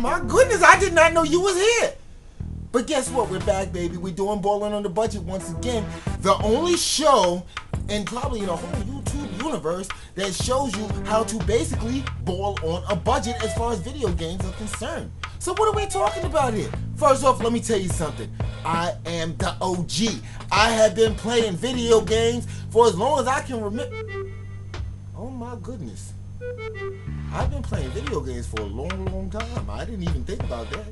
my goodness, I did not know you was here. But guess what? We're back, baby. We're doing Balling on the Budget once again. The only show, and probably in the whole YouTube universe, that shows you how to basically ball on a budget as far as video games are concerned. So what are we talking about here? First off, let me tell you something. I am the OG. I have been playing video games for as long as I can remember. Oh my goodness. I've been playing video games for a long, long time. I didn't even think about that.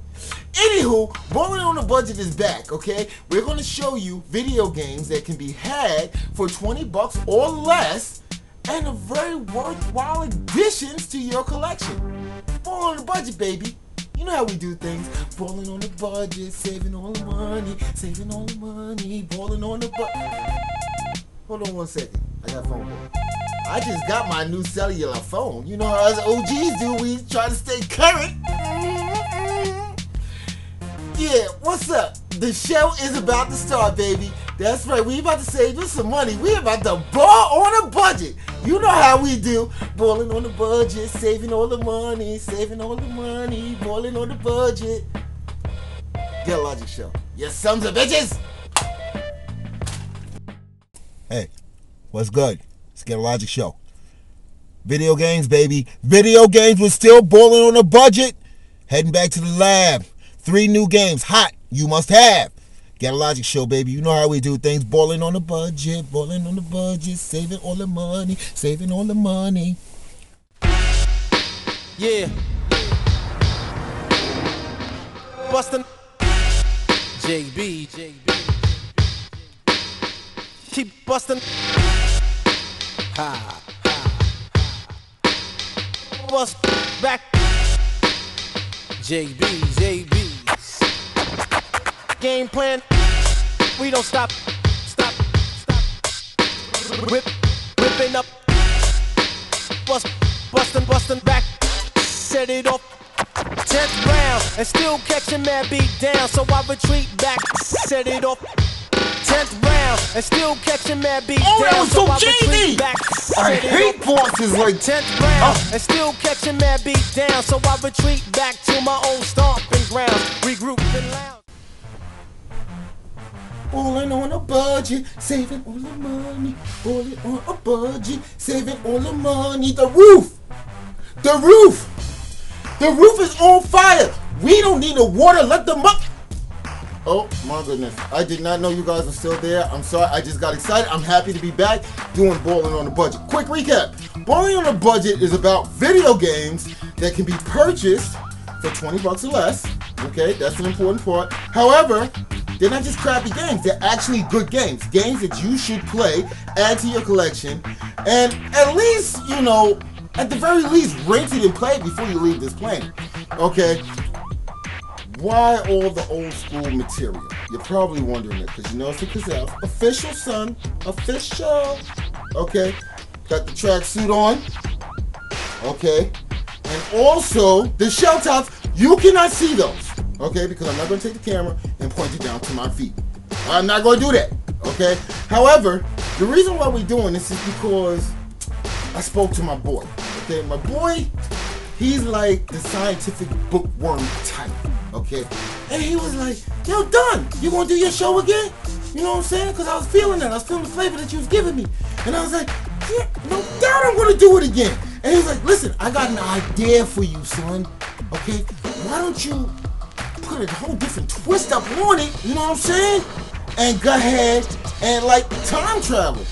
Anywho, Balling on the Budget is back, okay? We're going to show you video games that can be had for 20 bucks or less and a very worthwhile additions to your collection. Balling on the Budget, baby. You know how we do things. Balling on the budget, saving all the money, saving all the money, balling on the budget. Hold on one second. I got phone call. I just got my new cellular phone. You know how us OGs do, we try to stay current. Yeah, what's up? The show is about to start, baby. That's right, we about to save you some money. We about to ball on a budget. You know how we do. Balling on the budget, saving all the money, saving all the money, balling on the budget. Ghetto Logic Show. Yes, sons of bitches! Hey, what's good? A Logic Show. Video games, baby. Video games. We're still balling on a budget. Heading back to the lab. Three new games. Hot. You must have. Ghetto Logic Show, baby. You know how we do things. Balling on the budget. Balling on the budget. Saving all the money. Saving all the money. Yeah. Bustin'. JB. JB. Keep bustin'. Ha. Bust back. JB. JB's. Game plan. We don't stop. Stop. Stop. Whip. Whipping up. Bust. Bustin'. Bustin' back. Set it off. 10th round and still catching mad beat down. So I retreat back, set it off. 10th round and still catching mad beat Oh, that down. was so retreat cheesy! back, I hate bosses like 10th round Oh. and still catching mad beat down. So I retreat back to my old stomping grounds. Regroup and lounge. Balling on a budget, saving all the money. Balling on a budget, saving all the money. The roof! The roof! The roof is on fire! We don't need the water, let the muck. Oh my goodness. I did not know you guys were still there. I'm sorry, I just got excited. I'm happy to be back doing Balling on a Budget. Quick recap Balling on a Budget is about video games that can be purchased for 20 bucks or less. Okay, that's an important part. However, they're not just crappy games, they're actually good games. Games that you should play, add to your collection, and at least, you know, at the very least, rent it and play it before you leave this planet. Okay? Why all the old school material? You're probably wondering it because you know it's because of official, son. Official. Okay? Got the tracksuit on. Okay? And also, the shell tops, you cannot see those. Okay? Because I'm not going to take the camera and point it down to my feet. I'm not going to do that. Okay? However, the reason why we're doing this is because I spoke to my boy. Okay? My boy, he's like the scientific bookworm type. And he was like, yo, done. You to do your show again? You know what I'm saying? Because I was feeling that. I was feeling the flavor that you was giving me. And I was like, yeah, no doubt I'm to do it again. And he was like, listen, I got an idea for you, son. Okay? Why don't you put a whole different twist up on it, you know what I'm saying? And go ahead and like time travel.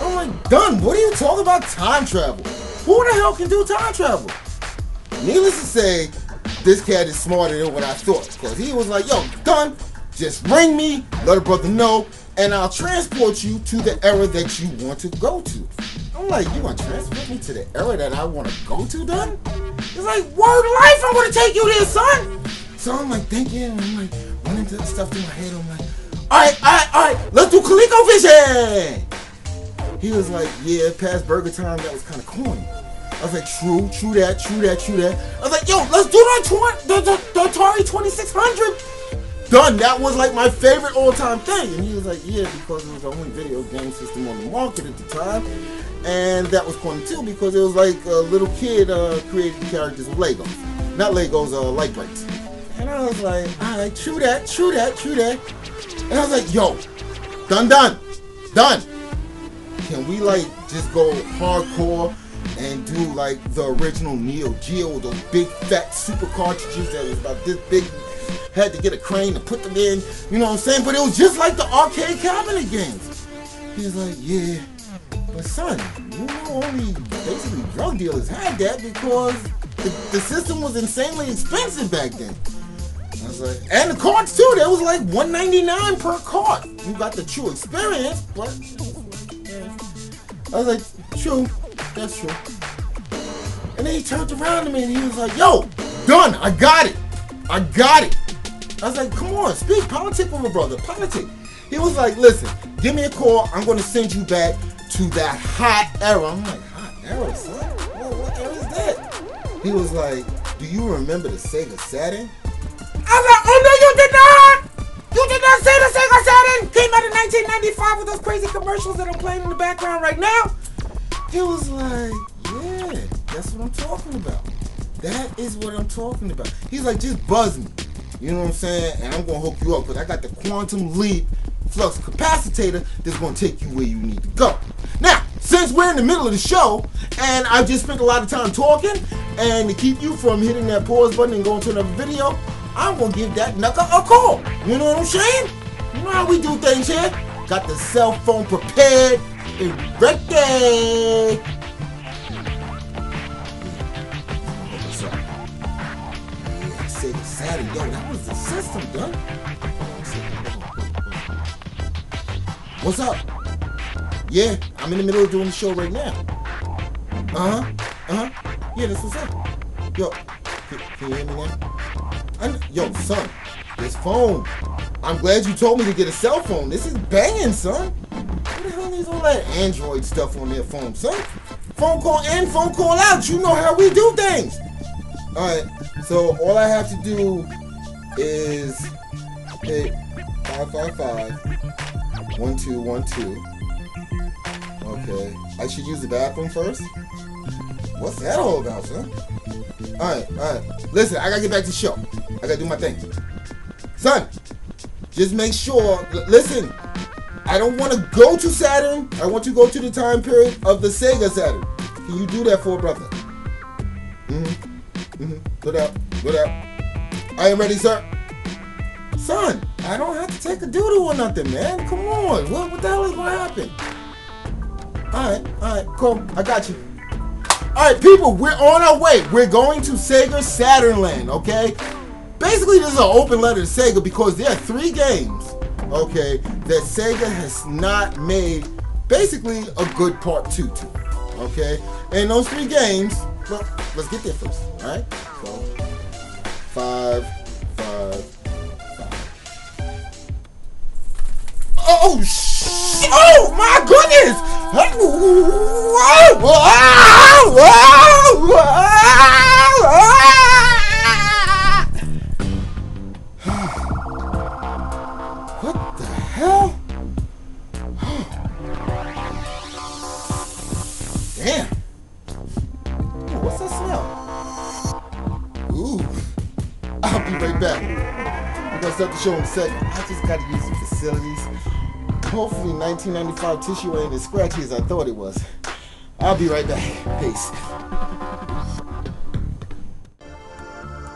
I'm like, done. What are you talking about time travel? Who the hell can do time travel? Needless to say, this cat is smarter than what I thought. Because he was like, yo, done. Just ring me, let a brother know, and I'll transport you to the era that you want to go to. I'm like, you want to transport me to the era that I want to go to, done? It's like, word life, I'm going to take you there, son. So I'm like thinking, I'm like running to the stuff through my head. I'm like, all right, all right, all right, let's do ColecoVision. He was like, yeah, past BurgerTime, that was kind of corny. I was like, true, true that, true that, true that. I was like, yo, let's do the, tw- the, the, the Atari 2600. Done. That was like my favorite all-time thing. And he was like, yeah, because it was the only video game system on the market at the time. And that was corny too because it was like a little kid uh, created characters with Legos. not Legos, uh, Lite-Brites. And I was like, all right, true that, true that, true that. And I was like, yo, done, done, done. Can we like just go hardcore and do like the original Neo Geo, those big fat super cartridges that was about this big? Had to get a crane to put them in, you know what I'm saying? But it was just like the arcade cabinet games. He was like, yeah, but son, you know only basically drug dealers had that because the, the system was insanely expensive back then. I was like, and the cards too. That was like 199 per card. You got the true experience, but. I was like, true, that's true. And then he turned around to me and he was like, yo, done. I got it. I got it. I was like, come on, speak politic with a brother. Politic. He was like, listen, give me a call. I'm going to send you back to that hot era. I'm like, hot era, son? What, what era is that? He was like, do you remember the Sega Saturn? I was like, oh no, you did not! You did not say the Sega Saturn! Came out in 1995 with those crazy commercials that I'm playing in the background right now. He was like, yeah, that's what I'm talking about. That is what I'm talking about. He's like, just buzz me. You know what I'm saying? And I'm gonna hook you up because I got the quantum leap flux capacitor that's to take you where you need to go. Now, since we're in the middle of the show, and I've just spent a lot of time talking, and to keep you from hitting that pause button and going to another video, I'm to give that knuckle a call. You know what I'm saying? You know how we do things here? Got the cell phone prepared Yo, that was the system. What's up? Yeah, I'm in the middle of doing the show right now. Uh huh. Uh huh. Yeah, that's what's up. Yo, can, can you hear me now? I'm, yo, son, this phone. I'm glad you told me to get a cell phone. This is banging, son. All that Android stuff on their phone, son? Phone call in, phone call out. You know how we do things. All right. So all I have to do is hit five five five one two one two. Okay. I should use the bathroom first. What's that all about, son? Alright, alright. Listen, I gotta get back to the show. I gotta do my thing. Son, just make sure, listen, I don't want to go to Saturn. I want you to go to the time period of the Sega Saturn. Can you do that for a brother? Mm-hmm. Mm-hmm. Good up. Good up. I am ready, sir. Son, I don't have to take a doodle or nothing, man. Come on. What, what the hell is gonna happen? Alright, alright, cool. I got you. Alright, people, we're on our way. We're going to Sega Saturnland, okay? Basically, this is an open letter to Sega because there are three games, okay, that Sega has not made basically a good part two to, okay? And those three games, well, let's get there first, alright? So, five, five, five. Oh, sh- oh my goodness! What Damn. Ooh, what's that smell? Ooh. I'll be right back. We're gonna start the show in a second. I just gotta use the facilities. Hopefully 1995 tissue ain't as scratchy as I thought it was. I'll be right back. Peace.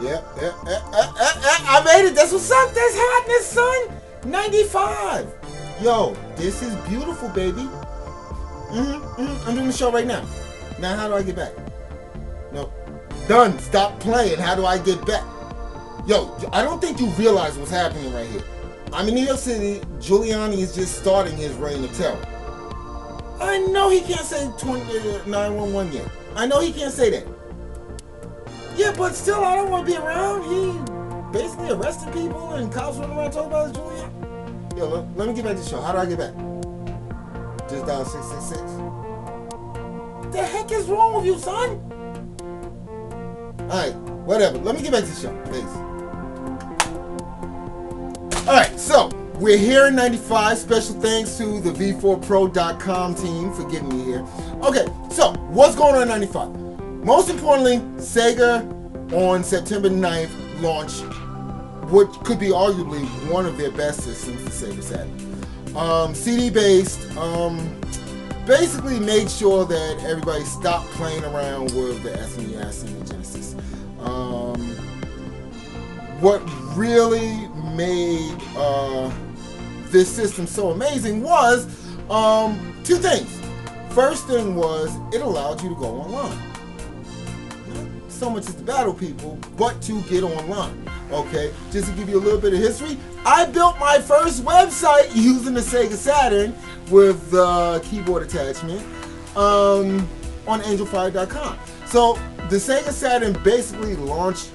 Yeah, yeah, yeah, yeah, I made it. That's what's up. That's hotness, son. 95. Yo, this is beautiful, baby. Mm-hmm, mm-hmm. I'm doing the show right now. Now, how do I get back? No. Done. Stop playing. How do I get back? Yo, I don't think you realize what's happening right here. I'm in New York City. Giuliani is just starting his reign of terror. I know he can't say 20, uh, 911 yet. I know he can't say that. Yeah, but still, I don't want to be around. He basically arresting people and cops running around talking about Giuliani. Yo, let me get back to the show. How do I get back? Just dial 666. The heck is wrong with you, son? Alright, whatever. Let me get back to the show. please. Alright, so we're here in 95. Special thanks to the V4Pro.com team for getting me here. Okay, so what's going on in 95? Most importantly, Sega on September 9th launched what could be arguably one of their best systems, the Sega Saturn. Um, CD based, um, basically made sure that everybody stopped playing around with the SNES and the Genesis. Um, what really made uh, this system so amazing was um, two things. First thing was it allowed you to go online. Not so much as to battle people, but to get online. Okay, just to give you a little bit of history, I built my first website using the Sega Saturn with the keyboard attachment um, on angelfire.com. So the Sega Saturn basically launched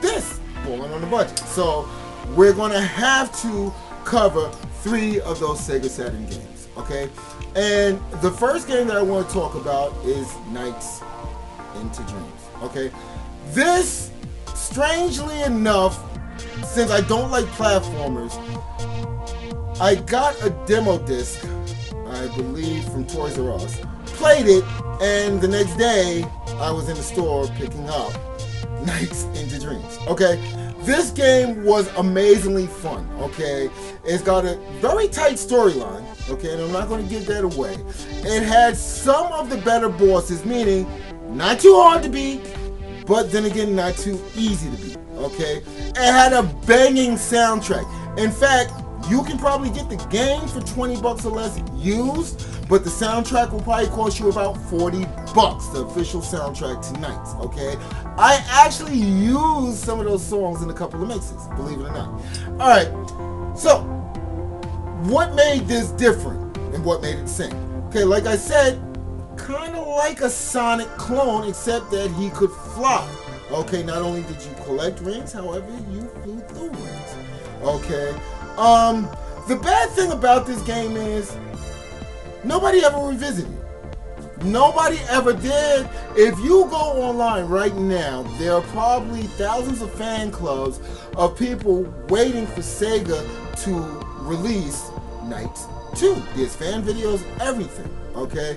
this Balling on the Budget. So we're to have to cover three of those Sega Saturn games. Okay, and the first game that I want to talk about is Nights into Dreams. Okay, this strangely enough, since I don't like platformers, I got a demo disc, I believe from Toys R Us, played it, and the next day I was in the store picking up Nights into Dreams. Okay, this game was amazingly fun. Okay, it's got a very tight storyline. Okay, and I'm not going to give that away. It had some of the better bosses, meaning not too hard to beat, but then again, not too easy to beat. Okay, it had a banging soundtrack. In fact, you can probably get the game for 20 bucks or less used, but the soundtrack will probably cost you about 40 bucks, the official soundtrack tonight, okay? I actually used some of those songs in a couple of mixes, believe it or not. All right, so what made this different and what made it sing? Okay, like I said, kind of like a Sonic clone, except that he could fly. Okay, not only did you collect rings, however, you flew through rings. Okay, um, the bad thing about this game is nobody ever revisited it. Nobody ever did. If you go online right now, there are probably thousands of fan clubs of people waiting for Sega to release Nights 2. There's fan videos, everything, okay?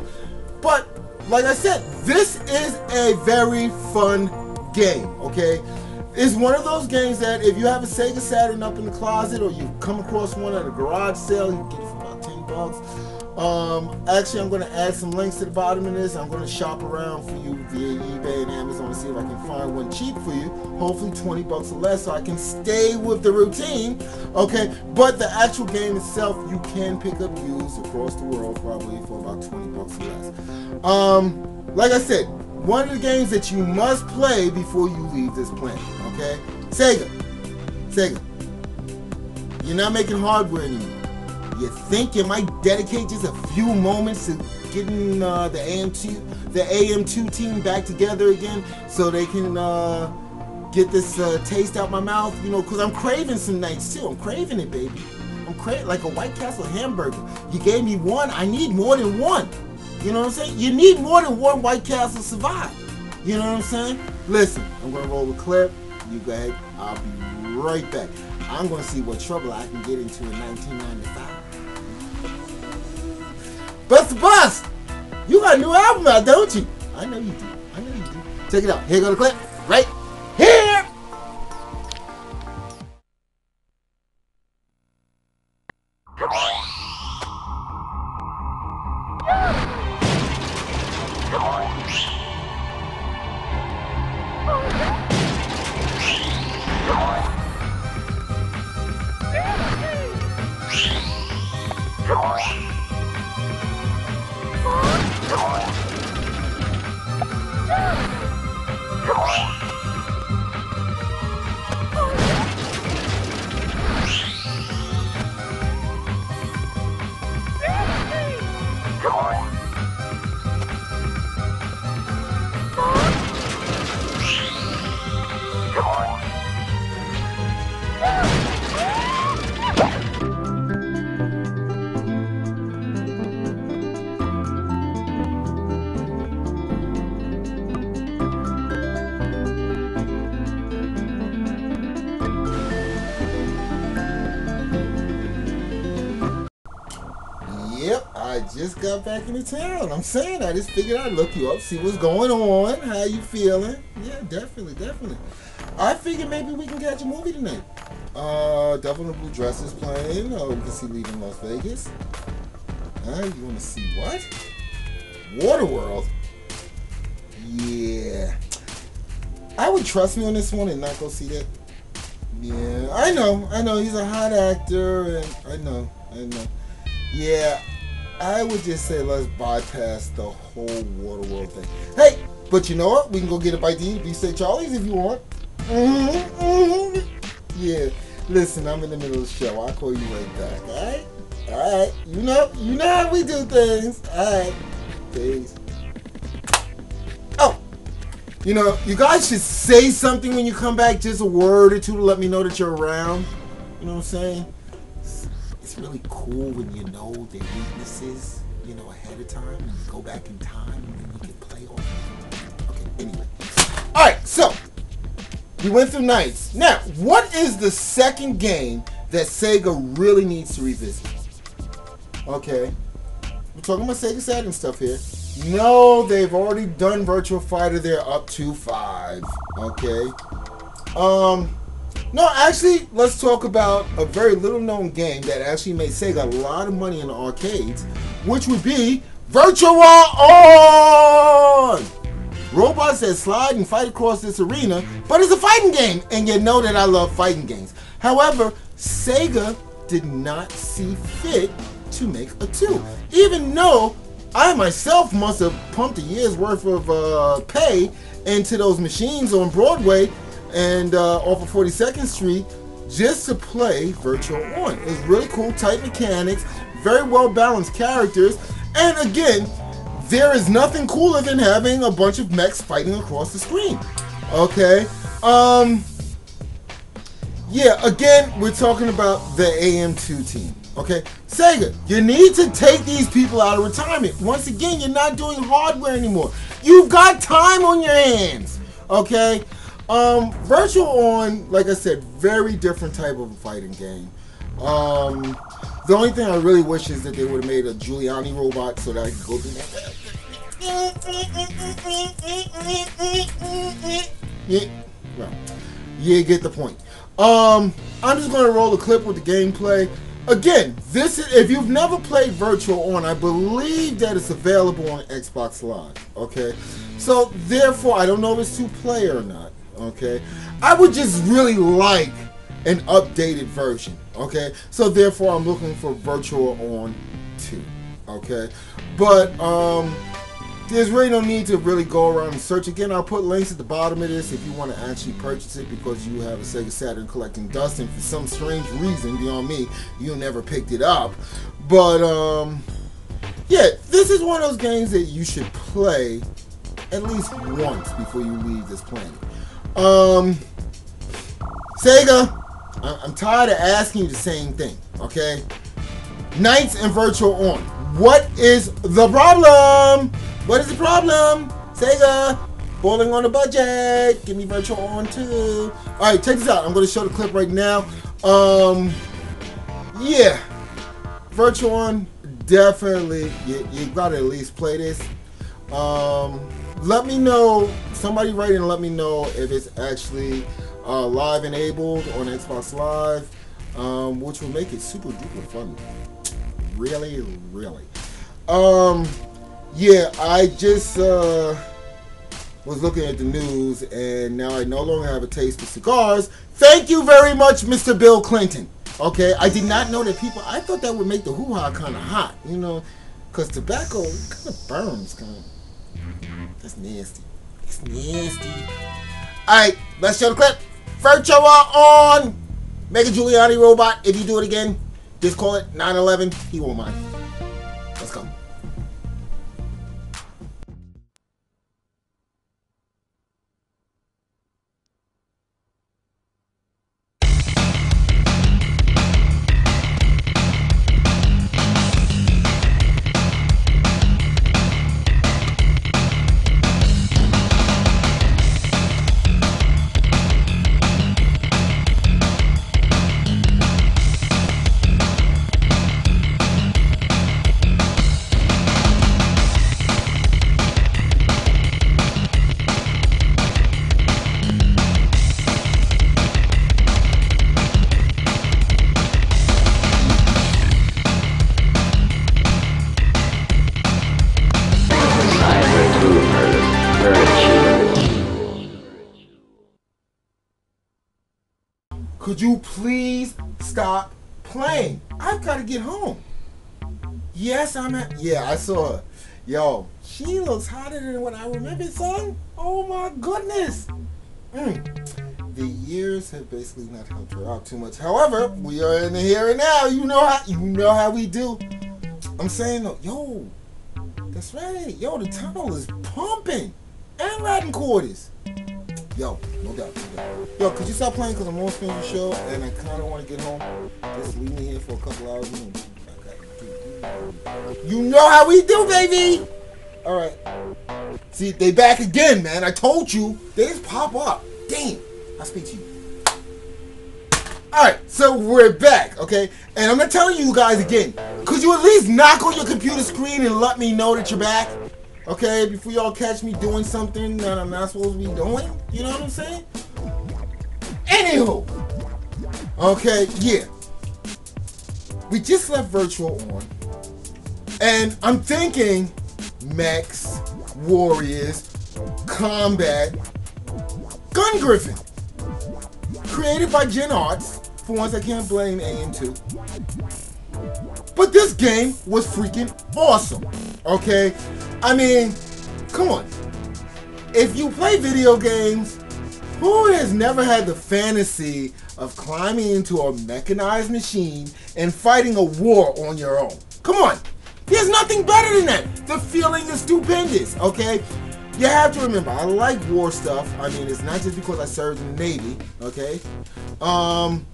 But, like I said, this is a very fun game, okay? It's one of those games that if you have a Sega Saturn up in the closet or you come across one at a garage sale, you get it for about 10 bucks. Um, actually, I'm going to add some links to the bottom of this. I'm going to shop around for you via eBay and Amazon to see if I can find one cheap for you. Hopefully 20 bucks or less so I can stay with the routine. Okay, but the actual game itself, you can pick up used across the world probably for about 20 bucks or less. Um, like I said, one of the games that you must play before you leave this planet. Okay, Sega, Sega, you're not making hardware anymore. You think you might dedicate just a few moments to getting uh, the AM2, the AM2 team back together again, so they can uh, get this uh, taste out my mouth? You know, because I'm craving some nights too. I'm craving it, baby. I'm craving like a White Castle hamburger. You gave me one. I need more than one. You know what I'm saying? You need more than one White Castle to survive. You know what I'm saying? Listen, I'm gonna roll the clip. You go ahead. I'll be right back. I'm gonna see what trouble I can get into in 1995. Bust the Bust! You got a new album out, don't you? I know you do. I know you do. Check it out. Here go the clip. Right got back into town. I'm saying I just figured I'd look you up, see what's going on, how you feeling. Yeah, definitely, definitely. I figured maybe we can catch a movie tonight. Uh, Devil in the Blue Dress is playing. Uh, we can see Leaving Las Vegas. Uh, you want to see what? Waterworld. Yeah. I would trust me on this one and not go see that. Yeah, I know, I know. He's a hot actor, and I know, I know. Yeah, I would just say let's bypass the whole water world thing. Hey, but you know what? We can go get a bite to eat at Beef Steak Charlie's if you want. Mm-hmm, mm-hmm. Yeah, listen, I'm in the middle of the show. I'll call you right back. All right, all right. You know, you know how we do things. All right, peace. Oh, you know, you guys should say something when you come back. Just a word or two to let me know that you're around. You know what I'm saying? It's, really cool when you know their weaknesses. You know ahead of time, you go back in time, and then you can play it. Okay. Anyway, all right. So. We went through nights. Now, what is the second game that Sega really needs to revisit? Okay. We're talking about Sega Saturn stuff here. No, they've already done Virtual Fighter. They're up to five. Okay. Um. No, actually, let's talk about a very little known game that actually made Sega a lot of money in the arcades, which would be Virtual On! Robots that slide and fight across this arena, but it's a fighting game, and you know that I love fighting games. However, Sega did not see fit to make a 2. Even though I myself must have pumped a year's worth of uh, pay into those machines on Broadway and uh, off of 42nd Street just to play Virtual On. It's really cool, tight mechanics, very well balanced characters, and again, there is nothing cooler than having a bunch of mechs fighting across the screen. Okay. Um. Yeah. Again, we're talking about the AM2 team. Okay, Sega, you need to take these people out of retirement. Once again, you're not doing hardware anymore. You've got time on your hands. Okay. Um, Virtual On, like I said, very different type of fighting game. Um, the only thing I really wish is that they would have made a Giuliani robot so that I could go through that. Yeah, well, yeah, get the point. Um, I'm just gonna roll a clip with the gameplay. Again, this is if you've never played Virtual On, I believe that it's available on Xbox Live. Okay, so therefore, I don't know if it's two player or not. Okay, I would just really like an updated version. Okay, so therefore I'm looking for Virtual On 2. Okay, but um, there's really no need to really go around and search again. I'll put links at the bottom of this if you want to actually purchase it because you have a Sega Saturn collecting dust, and for some strange reason beyond me, you never picked it up. But um, yeah, this is one of those games that you should play at least once before you leave this planet. Um, Sega, I- I'm tired of asking you the same thing, okay? Nights and Virtual On. What is the problem? What is the problem? Sega, falling on the budget. Give me Virtual On too. All right, check this out. I'm going to show the clip right now. Um, yeah, Virtual On, definitely. You, you got to at least play this. Um, let me know. Somebody write in and let me know if it's actually uh, live enabled on Xbox Live, um, which will make it super duper fun. Really, really. Um, yeah, I just uh, was looking at the news, and now I no longer have a taste for cigars. Thank you very much, Mr. Bill Clinton. Okay, I did not know that people. I thought that would make the hoo ha kind of hot, you know, because tobacco kind of burns, kind of. That's nasty. It's nasty. All right, let's show the clip. Virtua on Mega Giuliani robot. If you do it again, just call it 911. He won't mind. Let's go. Could you please stop playing? I've got to get home. Yes, I'm at. Yeah, I saw her. Yo, she looks hotter than what I remember, son. Oh my goodness. Mm. The years have basically not helped her out too much. However, we are in the here and now. You know how you know how we do. I'm saying though, yo, that's right. Yo, the tunnel is pumping. And Latin quarters. Yo, no doubt. Yo, could you stop playing because I'm almost finished the show and I kind of want to get home. Just leave me here for a couple hours. You know how we do, baby. All right. See, they back again, man. I told you. They just pop up. Damn. I'll speak to you. All right, so we're back, okay? And I'm gonna tell you guys again. Could you at least knock on your computer screen and let me know that you're back? Okay, before y'all catch me doing something that I'm not supposed to be doing. You know what I'm saying? Anywho. Okay, yeah. We just left virtual on. And I'm thinking Max, warriors, combat, Gun Griffon. Created by Game Arts. For once, I can't blame AM2. But this game was freaking awesome. Okay? I mean, come on. If you play video games, who has never had the fantasy of climbing into a mechanized machine and fighting a war on your own? Come on. There's nothing better than that. The feeling is stupendous, okay? You have to remember, I like war stuff. I mean, it's not just because I served in the Navy, okay? Um,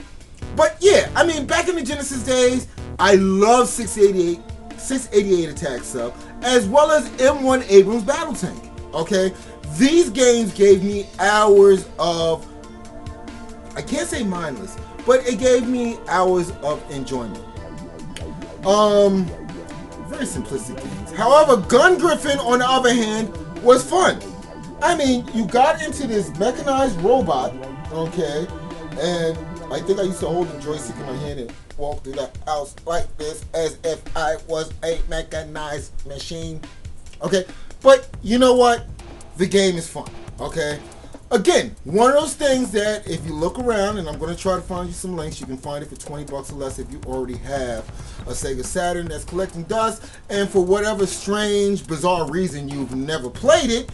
but yeah, I mean, back in the Genesis days, I love 688, 688 attack sub, as well as M1 Abrams battle tank, okay? These games gave me hours of, I can't say mindless, but it gave me hours of enjoyment. Um, very simplistic games. However, Gun Griffon, on the other hand, was fun. I mean, you got into this mechanized robot, okay, and I think I used to hold the joystick in my hand and walk through the house like this as if I was a mechanized machine. Okay, but you know what? The game is fun, okay? Again, one of those things that if you look around, and I'm going to try to find you some links, you can find it for 20 bucks or less if you already have a Sega Saturn that's collecting dust, and for whatever strange, bizarre reason you've never played it,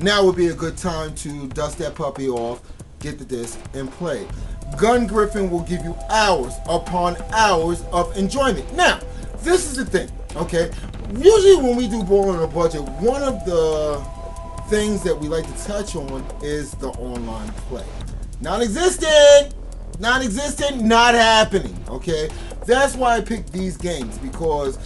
now would be a good time to dust that puppy off, get the disc, and play. Gun Griffon will give you hours upon hours of enjoyment. Now, this is the thing, okay? Usually when we do Ball on a Budget, one of the things that we like to touch on is the online play. Non-existent, non-existent, not happening. Okay, that's why I picked these games because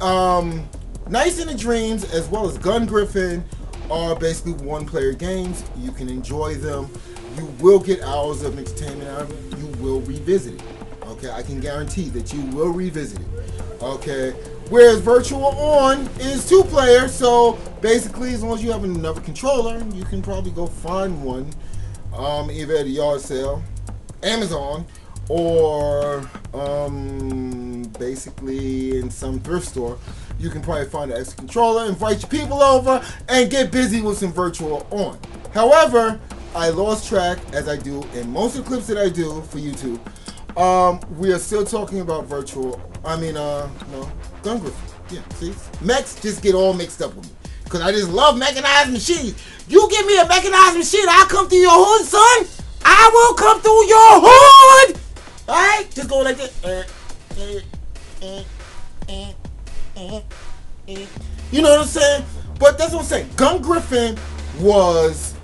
um, Nights in the Dreams as well as Gun Griffon are basically one-player games. You can enjoy them. You will get hours of entertainment out of it. You will revisit it. Okay, I can guarantee that you will revisit it. Okay, Whereas Virtual On is two player, so basically, as long as you have another controller, you can probably go find one, um, either at a yard sale, Amazon, or um, basically in some thrift store. You can probably find an extra controller, invite your people over, and get busy with some Virtual On. However, I lost track, as I do in most of the clips that I do for YouTube. Um, we are still talking about Virtual. I mean, uh, no, Gun Griffon. Yeah, see? Mechs just get all mixed up with me. Because I just love mechanized machines. You give me a mechanized machine, I'll come through your hood, son. I will come through your hood. Alright? Just go like this. Eh, eh, eh, you know what I'm saying? But that's what I'm saying. Gun Griffon was,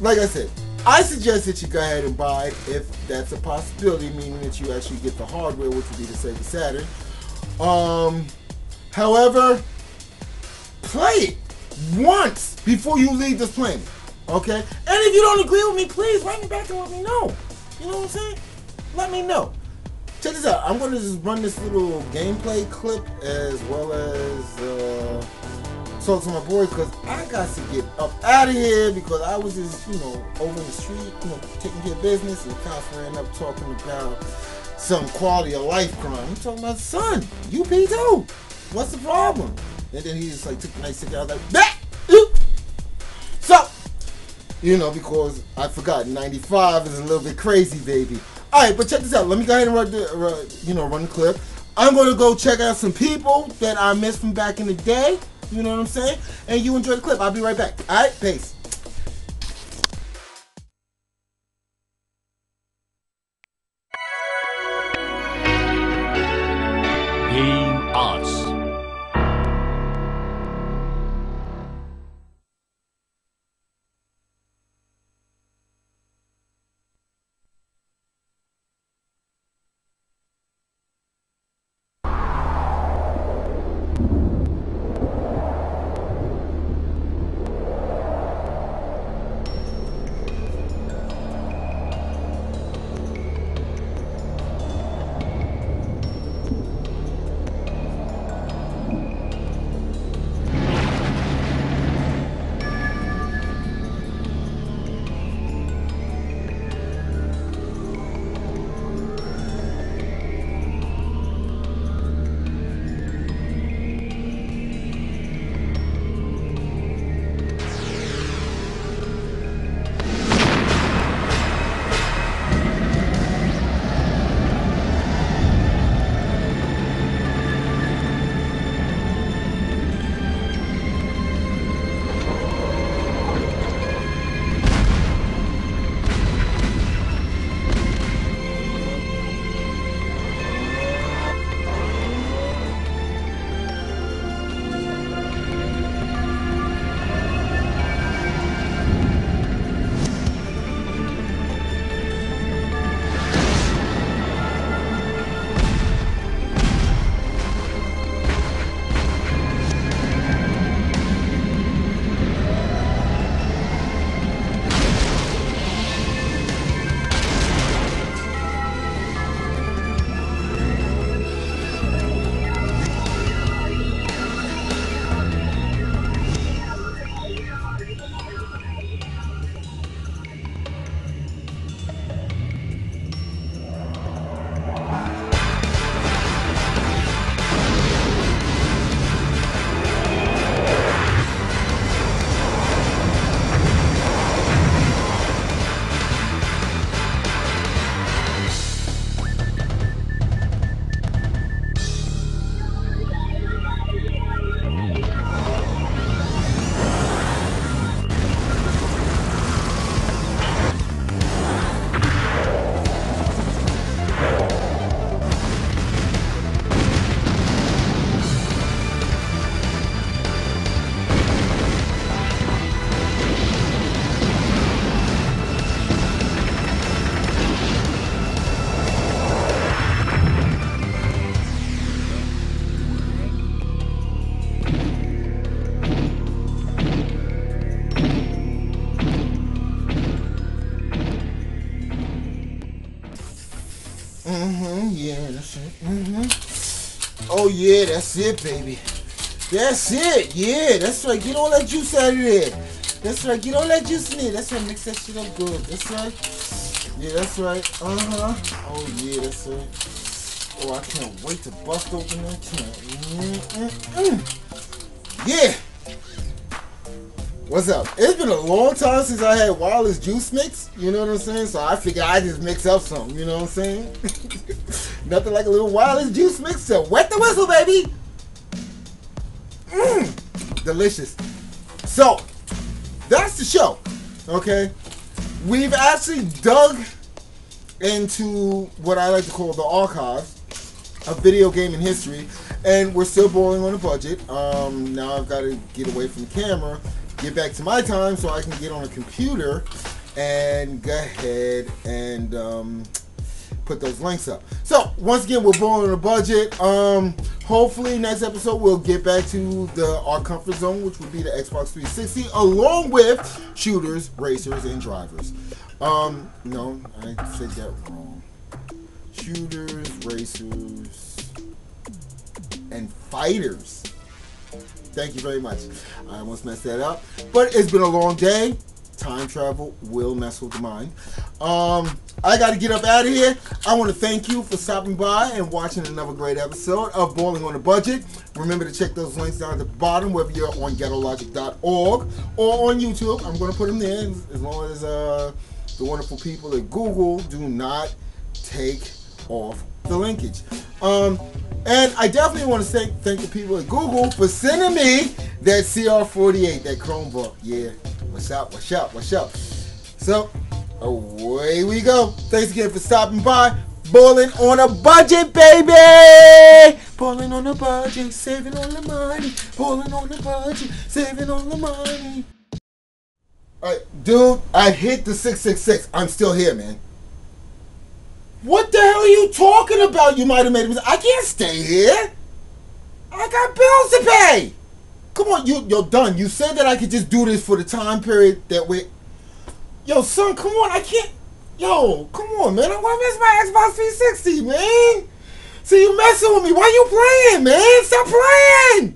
like I said, I suggest that you go ahead and buy it if that's a possibility, meaning that you actually get the hardware, which would be the Sega Saturn. Um, however, play it once before you leave this planet. Okay? And if you don't agree with me, please write me back and let me know. You know what I'm saying? Let me know. Check this out. I'm going to just run this little gameplay clip as well as uh, talk to my boy because I got to get up out of here because I was just, you know, over in the street, you know, taking care of business and cops ran up talking about some quality of life crime. I'm talking about son, UP too. What's the problem? And then he just like took a nice stick out like that. So, You know, because I forgot 95 is a little bit crazy, baby. All right, but check this out. Let me go ahead and run the, you know, run the clip. I'm gonna go check out some people that I missed from back in the day. You know what I'm saying? And you enjoy the clip. I'll be right back. All right, peace. Yeah, that's it, baby. That's it. Yeah, that's right. Get all that juice out of there. That's right. Get all that juice in there. That's right. Mix that shit up good. That's right. Yeah, that's right. Uh huh. Oh yeah, that's right. Oh, I can't wait to bust open that can. Yeah. What's up? It's been a long time since I had wireless juice mix. You know what I'm saying? So I figured I just mix up something. You know what I'm saying? Nothing like a little wireless juice mix to wet the whistle, baby. Mmm, delicious. So that's the show. Okay, we've actually dug into what I like to call the archives of video gaming history, and we're still boiling on a budget. Um, now I've got to get away from the camera, get back to my time, so I can get on a computer and go ahead and um, put those links up. So once again, we're on a budget. Um, hopefully, next episode we'll get back to the our comfort zone, which would be the Xbox 360, along with shooters, racers, and drivers. Um, no, I said that wrong. Shooters, racers, and fighters. Thank you very much. I almost messed that up. But it's been a long day. Time travel will mess with the mind. Um, I got to get up out of here. I want to thank you for stopping by and watching another great episode of Balling on a Budget. Remember to check those links down at the bottom, whether you're on ghettologic.org or on YouTube. I'm going to put them there as long as uh, the wonderful people at Google do not take off the linkage. Um, and I definitely want to thank, thank the people at Google for sending me that CR48, that Chromebook. Yeah, what's up, what's up, what's up? So, away we go. Thanks again for stopping by. Balling on a budget, baby! Balling on a budget, saving all the money. Balling on a budget, saving all the money. Alright, dude, I hit the 666. I'm still here, man. What the hell are you talking about? You might have made a mistake. I can't stay here. I got bills to pay. Come on, you you're done. You said that I could just do this for the time period that we. Yo, son, come on. I can't. Yo, come on, man. I want to miss my Xbox 360, man. See, you messing with me. Why you playing, man? Stop playing.